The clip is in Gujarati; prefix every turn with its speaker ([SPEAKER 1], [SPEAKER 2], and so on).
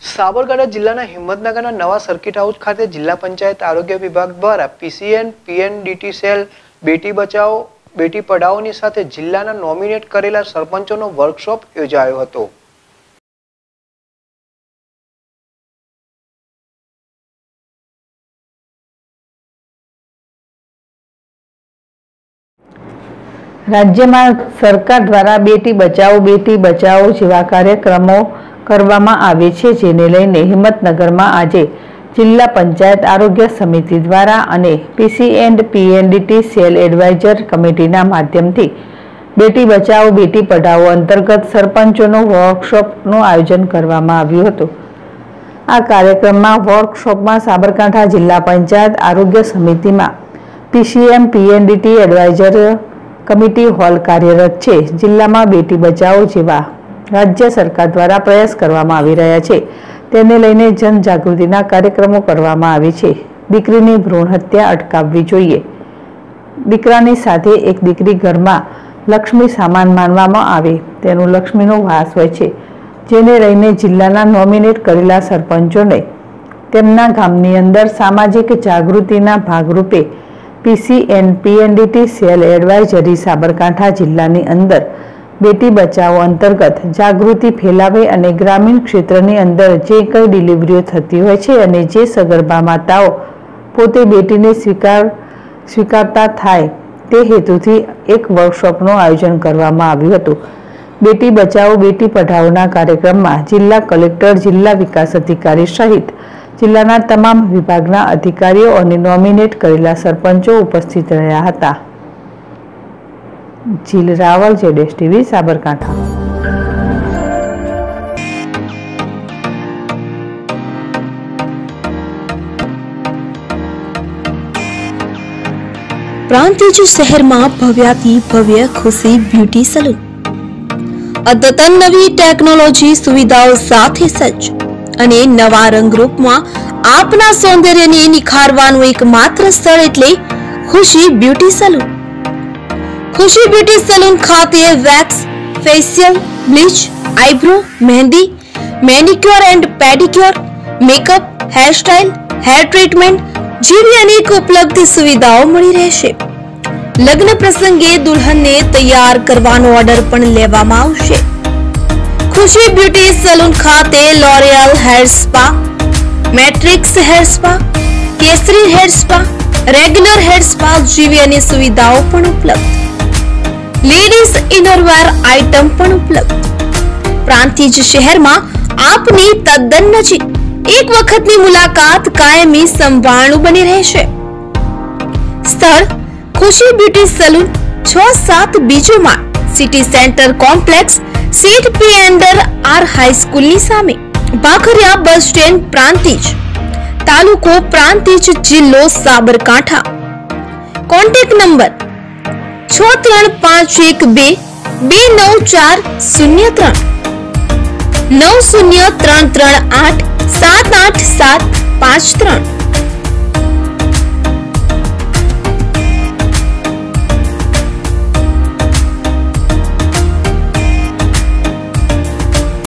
[SPEAKER 1] સાબરકાંઠા જિલ્લાના હિંમતનગરના નવા સર્કિટ હાઉસ ખાતે જિલ્લા પંચાયત આરોગ્ય વિભાગ દ્વારા PCN PNDT cell Beti Bachao, બેટી પઢાઓની સાથે જિલ્લાના નોમિનેટ કરેલા સરપંચોનો વર્કશોપ યોજાયો હતો.
[SPEAKER 2] રાજ્યમાં સરકાર દ્વારા બેટી બચાવો બેટી બચાવો જેવા કાર્યક્રમો કરવામાં આવે છે, જેને લઈને હિંમતનગરમાં આજે જિલ્લા પંચાયત આરોગ્ય સમિતિ દ્વારા અને PC and PNDT cell adviser કમિટીના માધ્યમથી બેટી બચાવો, બેટી પઢાઓ અંતર્ગત સરપંચોનો વર્કશોપનું આયોજન કરવામાં આવ્યું હતું. આ કાર્યક્રમમાં વર્કશોપમાં સાબરકાંઠા જિલ્લા પંચાયત આરોગ્ય સમિતિમાં PCM PNDT adviser committee hall કાર્યરત છે. જિલ્લામાં બેટી બચાવો જેવા રાજ્ય સરકાર દ્વારા પ્રયાસ કરવામાં આવી રહ્યા છે. તેને લઈને જનજાગૃતિના કાર્યક્રમો કરવામાં આવે છે. દીકરીની ભ્રૂણ હત્યા અટકાવવી જોઈએ. દીકરાની સાથે એક દીકરી ઘરમાં લક્ષ્મી સામાન માનવામાં આવે. તેનું લક્ષ્મીનો વાસ હોય છે. જેને લઈને જિલ્લાના નોમિનેટ કરેલા સરપંચોને તેમના ગામની અંદર સામાજિક જાગૃતિના ભાગરૂપે PCN, PNDT, cell advisory Sabarkantha જિલ્લાની અંદર બેટી બચાવો અંતર્ગત જાગૃતિ ફેલાવે અને ગ્રામીણ ક્ષેત્રની અંદર જે કંઈ ડિલિવરીઓ થતી હોય છે અને જે સગર્ભા માતાઓ પોતે બેટીને સ્વીકાર, સ્વીકારતા થાય તે હેતુથી એક વર્કશોપનું આયોજન કરવામાં આવ્યું હતું. બેટી બચાવો, બેટી પઢાઓના કાર્યક્રમમાં જિલ્લા કલેક્ટર, જિલ્લા વિકાસ અધિકારી સહિત જિલ્લાના તમામ વિભાગના અધિકારીઓ અને નોમિનેટ કરેલા સરપંચો ઉપસ્થિત રહ્યા હતા. જીલ રાવલ જેડેશ ટીવી સાબરકાંઠા.
[SPEAKER 3] પ્રાંતિજ શહેરમાં ભવ્યાતી, ભવ્ય, ખુશી, બ્યુટી સલૂન. અદ્યતન નવી ટેકનોલોજી સુવિધાઓ સાથે સજ્જ અને નવા રંગરૂપમાં આપના સૌંદર્યને નિખારવાનું એકમાત્ર સ્થળ એટલે Khushi beauty salon. Khushi beauty salon ખાતે wax, facial, bleach, eyebrow, mehndi, manicure and pedicure, makeup, hairstyle, hair treatment જેવી અનેક ઉપલબ્ધ સુવિધાઓ મળી રહેશે. લગ્ન પ્રસંગે દુલ્હનને તૈયાર કરવાનો ઓર્ડર પણ લેવામાં આવશે. ખુશી બ્યુટી સલૂન ખાતે L'Oreal hair spa Matrix hair spa Kesari hair spa regular hair spa જેવી અનેક સુવિધાઓ પણ ઉપલબ્ધ. લેડીઝ ઇનરવેર આઇટમ પણ ઉપલબ્ધ. પ્રાંતિજ શહેરમાં આપની તદ્દન નજીક એક વખતની મુલાકાત કાયમી સંભાળનું બની રહેશે. સ્થળ ખુશી બ્યુટી સલૂન છ સાત બીજો માળ સિટી સેન્ટર કોમ્પ્લેક્સ સીટ પી એન્ડર આર હાઈસ્કૂલની સામે. Bhakhariya bus stand Prantij. તાલુકો પ્રાંતિજ જિલ્લો સાબરકાંઠા. કોન્ટેક્ટ નંબર છ ત્રણ પાંચ એક બે બે નવ ચાર શૂન્ય ત્રણ નવ શૂન્ય ત્રણ ત્રણ આઠ સાત આઠ સાત પાંચ ત્રણ